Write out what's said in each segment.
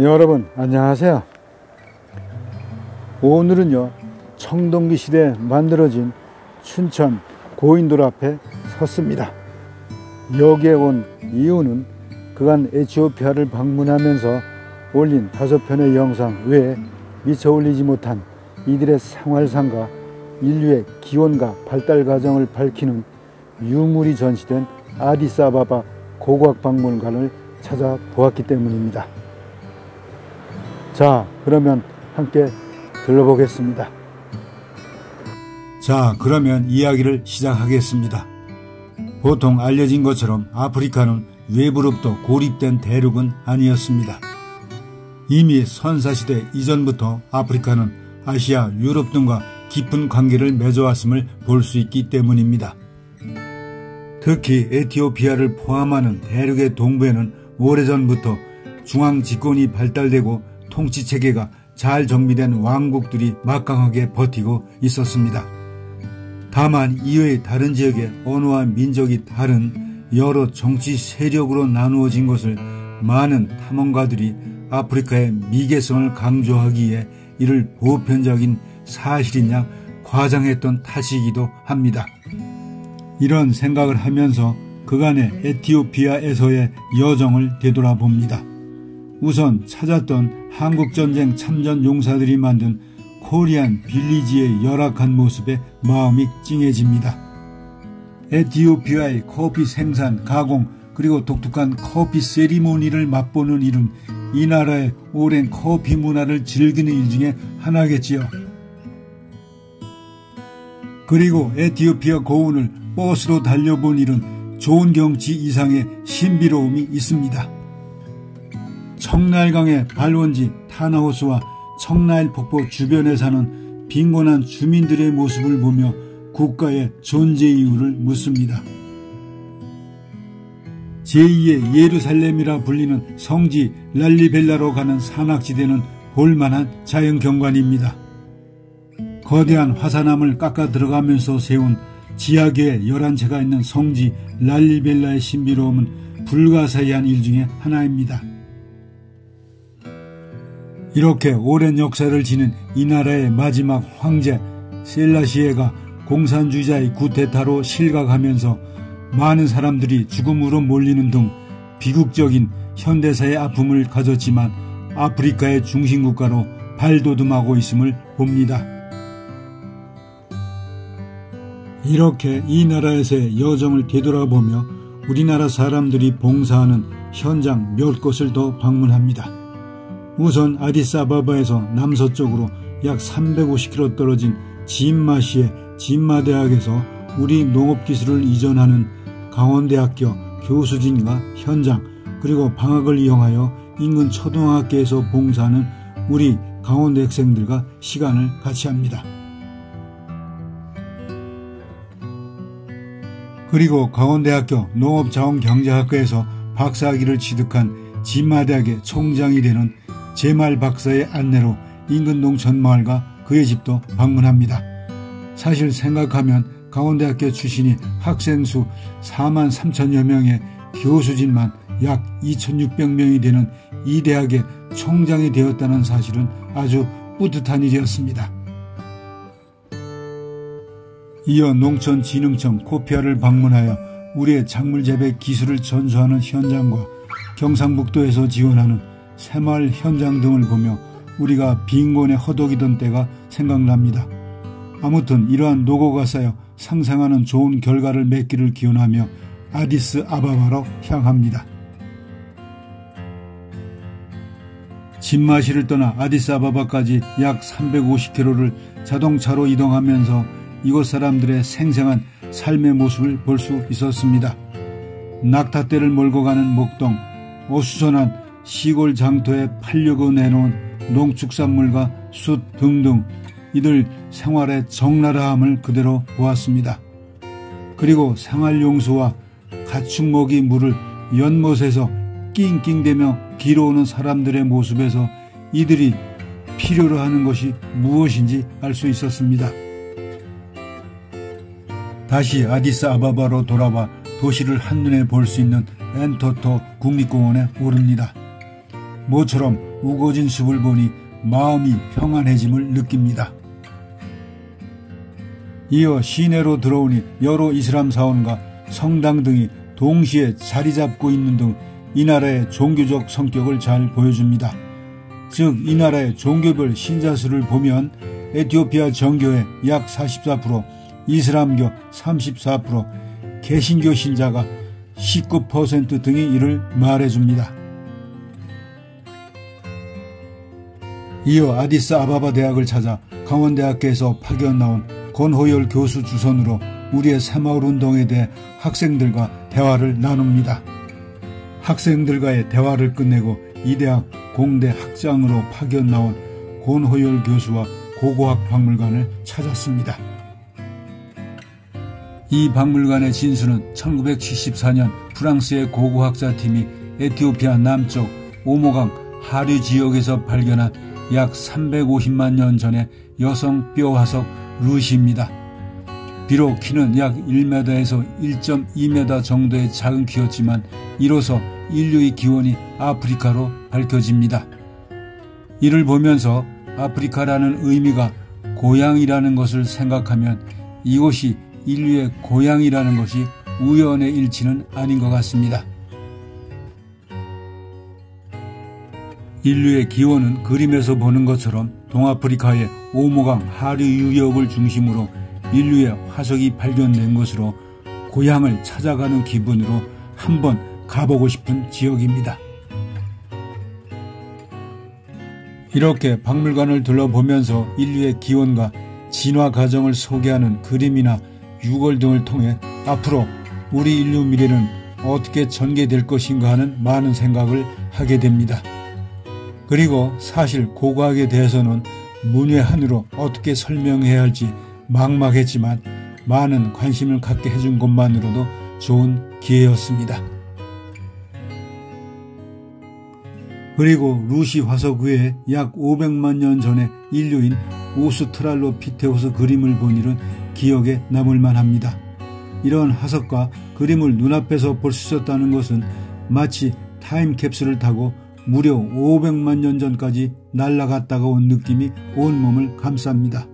여러분 안녕하세요 오늘은요 청동기 시대에 만들어진 춘천 고인돌 앞에 섰습니다 여기에 온 이유는 그간 에티오피아를 방문하면서 올린 다섯 편의 영상 외에 미처 올리지 못한 이들의 생활상과 인류의 기원과 발달 과정을 밝히는 유물이 전시된 아디사바바 고고학 박물관을 찾아보았기 때문입니다. 자, 그러면 함께 들러보겠습니다. 자, 그러면 이야기를 시작하겠습니다. 보통 알려진 것처럼 아프리카는 외부로부터 고립된 대륙은 아니었습니다. 이미 선사시대 이전부터 아프리카는 아시아, 유럽 등과 깊은 관계를 맺어왔음을 볼 수 있기 때문입니다. 특히 에티오피아를 포함하는 대륙의 동부에는 오래전부터 중앙 집권이 발달되고 통치 체계가 잘 정비된 왕국들이 막강하게 버티고 있었습니다. 다만 이외의 다른 지역의 언어와 민족이 다른 여러 정치 세력으로 나누어진 것을 많은 탐험가들이 아프리카의 미개성을 강조하기에 이를 보편적인 사실이냐 과장했던 탓이기도 합니다. 이런 생각을 하면서 그간의 에티오피아에서의 여정을 되돌아봅니다. 우선 찾았던 한국전쟁 참전 용사들이 만든 코리안 빌리지의 열악한 모습에 마음이 찡해집니다. 에티오피아의 커피 생산, 가공, 그리고 독특한 커피 세리모니를 맛보는 일은 이 나라의 오랜 커피 문화를 즐기는 일 중에 하나겠지요. 그리고 에티오피아 고운을 버스로 달려본 일은 좋은 경치 이상의 신비로움이 있습니다. 청나일강의 발원지 타나호스와 청나일 폭포 주변에 사는 빈곤한 주민들의 모습을 보며 국가의 존재 이유를 묻습니다. 제2의 예루살렘이라 불리는 성지 랄리벨라로 가는 산악지대는 볼만한 자연경관입니다. 거대한 화산암을 깎아 들어가면서 세운 지하계의 열한 채가 있는 성지 랄리벨라의 신비로움은 불가사의한 일 중에 하나입니다. 이렇게 오랜 역사를 지닌 이 나라의 마지막 황제 셀라시에가 공산주의자의 구테타로 실각하면서 많은 사람들이 죽음으로 몰리는 등 비극적인 현대사의 아픔을 가졌지만 아프리카의 중심국가로 발돋움하고 있음을 봅니다. 이렇게 이 나라에서의 여정을 되돌아보며 우리나라 사람들이 봉사하는 현장 몇 곳을 더 방문합니다. 우선 아디스아바바에서 남서쪽으로 약 350km 떨어진 진마시의 진마대학에서 우리 농업기술을 이전하는 강원대학교 교수진과 현장 그리고 방학을 이용하여 인근 초등학교에서 봉사하는 우리 강원대 학생들과 시간을 같이 합니다. 그리고 강원대학교 농업자원경제학과에서 박사학위를 취득한 진마대학의 총장이 되는 제말 박사의 안내로 인근 농촌 마을과 그의 집도 방문합니다. 사실 생각하면 강원대학교 출신이 학생 수 4만 3천여 명의 교수진만 약 2,600명이 되는 이 대학의 총장이 되었다는 사실은 아주 뿌듯한 일이었습니다. 이어 농촌진흥청 코피아를 방문하여 우리의 작물 재배 기술을 전수하는 현장과 경상북도에서 지원하는 새마을 현장 등을 보며 우리가 빈곤에 허덕이던 때가 생각납니다. 아무튼 이러한 노고가 쌓여 상상하는 좋은 결과를 맺기를 기원하며 아디스 아바바로 향합니다. 진마시를 떠나 아디스 아바바까지 약 350km를 자동차로 이동하면서 이곳 사람들의 생생한 삶의 모습을 볼 수 있었습니다. 낙타떼를 몰고 가는 목동, 어수선한 시골 장터에 팔려고 내놓은 농축산물과 숯 등등 이들 생활의 적나라함을 그대로 보았습니다. 그리고 생활용수와 가축먹이 물을 연못에서 낑낑대며 길어오는 사람들의 모습에서 이들이 필요로 하는 것이 무엇인지 알 수 있었습니다. 다시 아디스 아바바로 돌아와 도시를 한눈에 볼 수 있는 엔토토 국립공원에 오릅니다. 모처럼 우거진 숲을 보니 마음이 평안해짐을 느낍니다. 이어 시내로 들어오니 여러 이슬람 사원과 성당 등이 동시에 자리 잡고 있는 등 이 나라의 종교적 성격을 잘 보여줍니다. 즉, 이 나라의 종교별 신자 수를 보면 에티오피아 정교의 약 44%, 이슬람교 34%, 개신교 신자가 19% 등이 이를 말해줍니다. 이어 아디스 아바바 대학을 찾아 강원대학교에서 파견 나온 권호열 교수 주선으로 우리의 새마을 운동에 대해 학생들과 대화를 나눕니다. 학생들과의 대화를 끝내고 이 대학 공대 학장으로 파견 나온 권호열 교수와 고고학 박물관을 찾았습니다. 이 박물관의 진수는 1974년 프랑스의 고고학자 팀이 에티오피아 남쪽 오모강 하류 지역에서 발견한 약 350만 년 전의 여성 뼈 화석 루시입니다. 비록 키는 약 1m에서 1.2m 정도의 작은 키였지만 이로써 인류의 기원이 아프리카로 밝혀집니다. 이를 보면서 아프리카라는 의미가 고향이라는 것을 생각하면 이곳이 인류의 고향이라는 것이 우연의 일치는 아닌 것 같습니다. 인류의 기원은 그림에서 보는 것처럼 동아프리카의 오모강 하류 유역을 중심으로 인류의 화석이 발견된 것으로 고향을 찾아가는 기분으로 한번 가보고 싶은 지역입니다. 이렇게 박물관을 둘러보면서 인류의 기원과 진화 과정을 소개하는 그림이나 유골 등을 통해 앞으로 우리 인류 미래는 어떻게 전개될 것인가 하는 많은 생각을 하게 됩니다. 그리고 사실 고고학에 대해서는 문외한으로 어떻게 설명해야 할지 막막했지만 많은 관심을 갖게 해준 것만으로도 좋은 기회였습니다. 그리고 루시 화석 외에 약 500만 년 전에 인류인 오스트랄로피테우스 그림을 본 일은 기억에 남을 만합니다. 이런 화석과 그림을 눈앞에서 볼 수 있었다는 것은 마치 타임캡슐을 타고 무려 500만 년 전까지 날아갔다가 온 느낌이 온몸을 감쌉니다.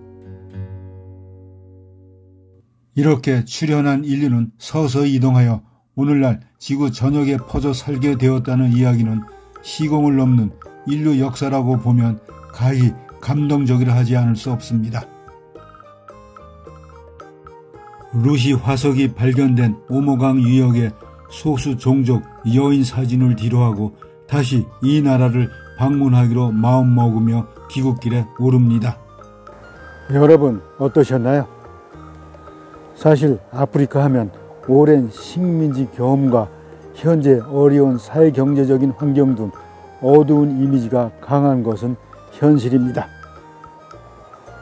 이렇게 출현한 인류는 서서히 이동하여 오늘날 지구 전역에 퍼져 살게 되었다는 이야기는 시공을 넘는 인류 역사라고 보면 가히 감동적이라 하지 않을 수 없습니다. 루시 화석이 발견된 오모강 유역의 소수 종족 여인 사진을 뒤로하고 다시 이 나라를 방문하기로 마음먹으며 귀국길에 오릅니다. 여러분 어떠셨나요? 사실 아프리카 하면 오랜 식민지 경험과 현재 어려운 사회 경제적인 환경 등 어두운 이미지가 강한 것은 현실입니다.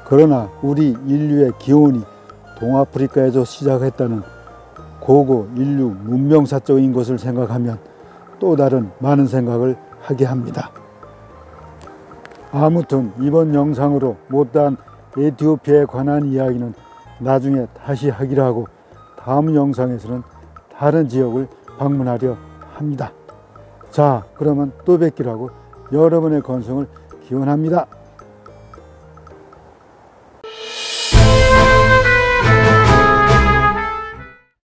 그러나 우리 인류의 기원이 동아프리카에서 시작했다는 고고 인류 문명사적인 것을 생각하면 또 다른 많은 생각을 하게 합니다. 아무튼 이번 영상으로 못다한 에티오피아에 관한 이야기는 나중에 다시 하기로 하고 다음 영상에서는 다른 지역을 방문하려 합니다. 자, 그러면 또 뵙기로 하고 여러분의 건승을 기원합니다.